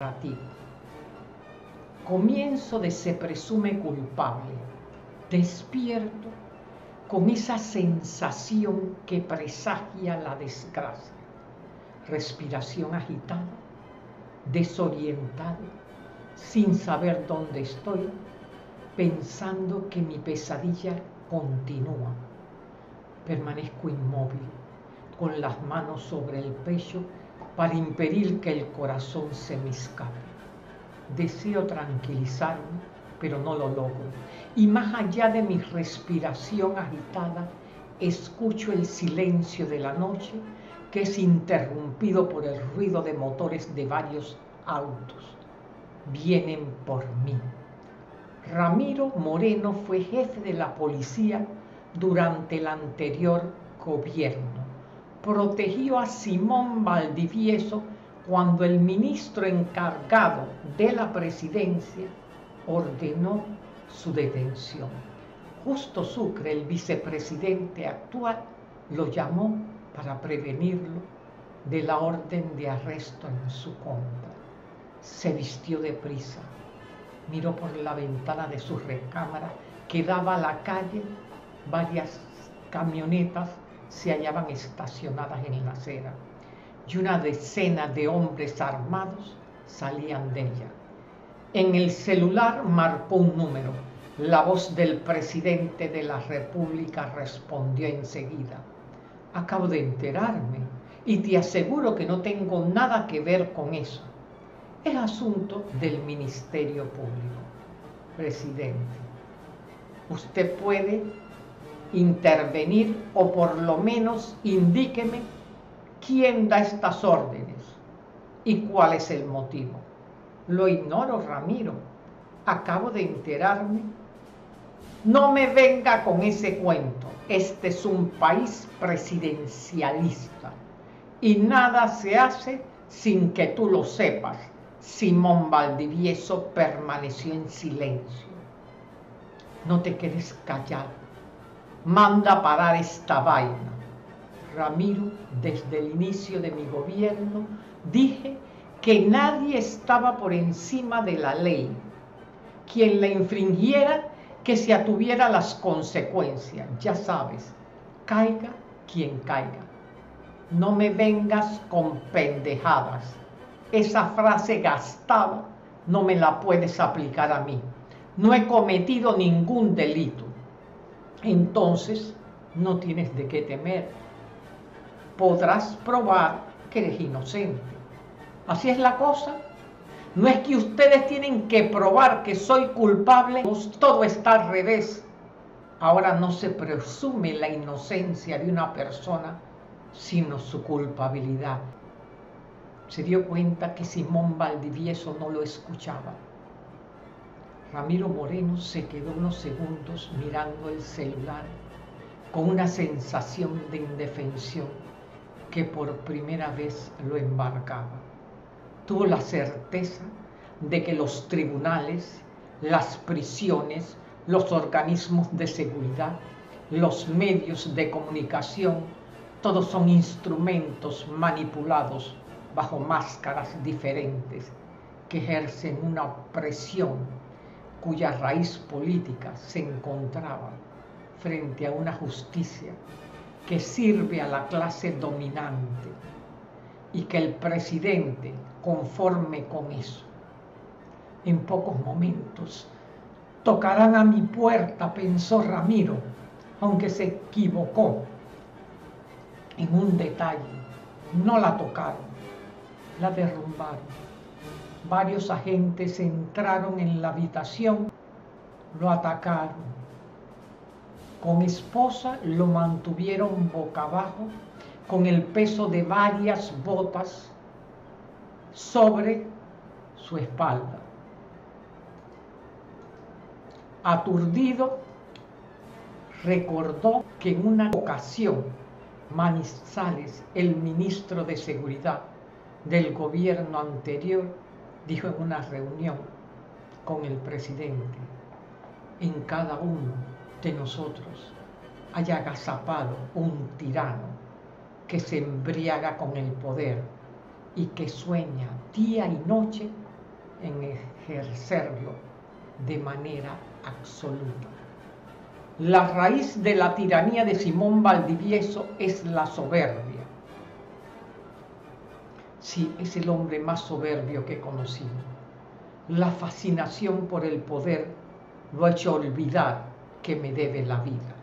narrativa. Comienzo de se presume culpable, despierto con esa sensación que presagia la desgracia, respiración agitada, desorientado, sin saber dónde estoy, pensando que mi pesadilla continúa. Permanezco inmóvil, con las manos sobre el pecho para impedir que el corazón se me escape. Deseo tranquilizarme, pero no lo logro. Y más allá de mi respiración agitada, escucho el silencio de la noche que es interrumpido por el ruido de motores de varios autos. Vienen por mí. Ramiro Moreno fue jefe de la policía durante el anterior gobierno protegió a Simón Valdivieso cuando el ministro encargado de la presidencia ordenó su detención. Justo Sucre, el vicepresidente actual, lo llamó para prevenirlo de la orden de arresto en su contra. Se vistió deprisa, miró por la ventana de su recámara que daba a la calle varias camionetas se hallaban estacionadas en la acera y una decena de hombres armados salían de ella. En el celular marcó un número. La voz del presidente de la República respondió enseguida. Acabo de enterarme y te aseguro que no tengo nada que ver con eso. Es asunto del Ministerio Público. Presidente, usted puede intervenir o por lo menos indíqueme quién da estas órdenes y cuál es el motivo. Lo ignoro, Ramiro. Acabo de enterarme. No me venga con ese cuento. Este es un país presidencialista y nada se hace sin que tú lo sepas. Simón Valdivieso permaneció en silencio. No te quedes callado manda parar esta vaina. Ramiro, desde el inicio de mi gobierno, dije que nadie estaba por encima de la ley. Quien la infringiera, que se atuviera las consecuencias. Ya sabes, caiga quien caiga. No me vengas con pendejadas. Esa frase gastada no me la puedes aplicar a mí. No he cometido ningún delito entonces no tienes de qué temer. Podrás probar que eres inocente. Así es la cosa. No es que ustedes tienen que probar que soy culpable, todo está al revés. Ahora no se presume la inocencia de una persona, sino su culpabilidad. Se dio cuenta que Simón Valdivieso no lo escuchaba Ramiro Moreno se quedó unos segundos mirando el celular con una sensación de indefensión que por primera vez lo embarcaba. Tuvo la certeza de que los tribunales, las prisiones, los organismos de seguridad, los medios de comunicación, todos son instrumentos manipulados bajo máscaras diferentes que ejercen una presión cuya raíz política se encontraba frente a una justicia que sirve a la clase dominante y que el presidente conforme con eso. En pocos momentos tocarán a mi puerta, pensó Ramiro, aunque se equivocó en un detalle. No la tocaron, la derrumbaron varios agentes entraron en la habitación, lo atacaron. Con esposa lo mantuvieron boca abajo con el peso de varias botas sobre su espalda. Aturdido, recordó que en una ocasión Manizales, el ministro de Seguridad del gobierno anterior, dijo en una reunión con el presidente, en cada uno de nosotros haya agazapado un tirano que se embriaga con el poder y que sueña día y noche en ejercerlo de manera absoluta. La raíz de la tiranía de Simón Valdivieso es la soberbia. Sí, es el hombre más soberbio que he conocido. La fascinación por el poder lo ha hecho olvidar que me debe la vida.